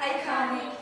Iconic.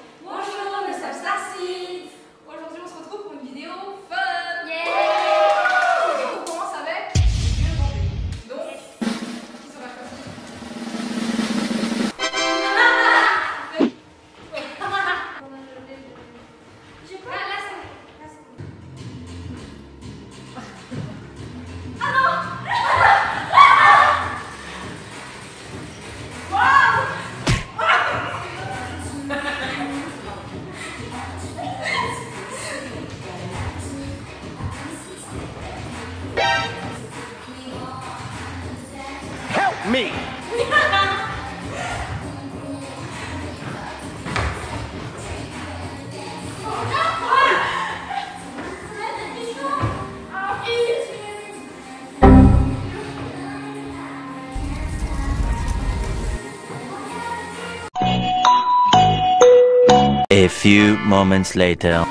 Me! A few moments later.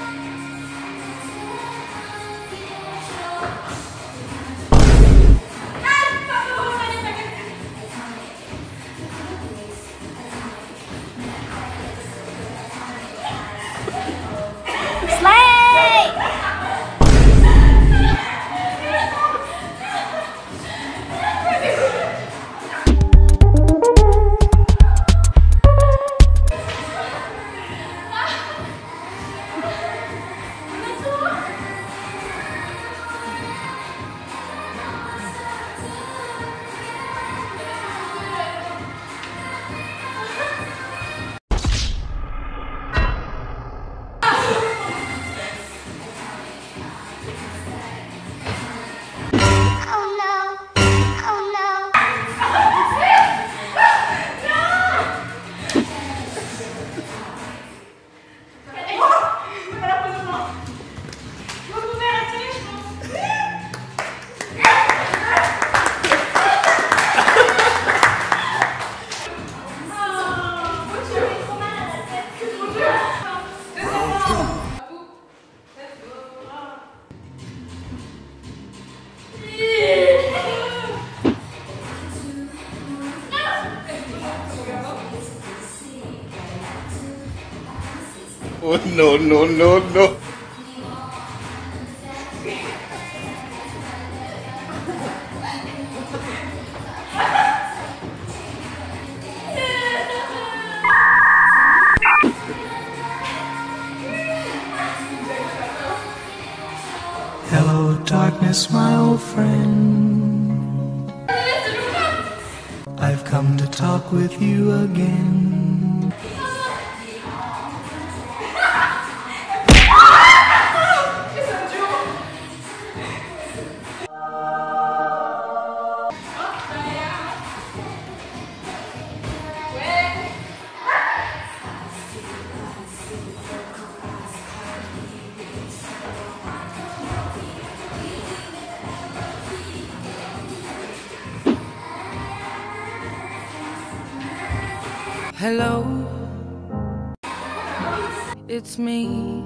Oh no no no no! Hello, darkness, my old friend. I've come to talk with you again. Hello, it's me.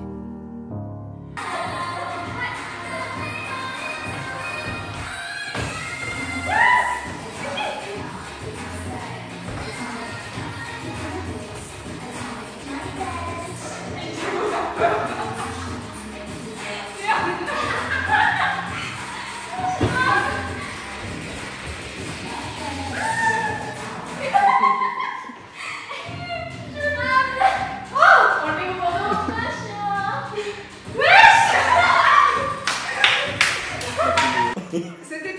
Você tem